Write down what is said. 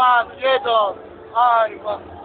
아, 예전 아 이거.